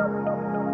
Música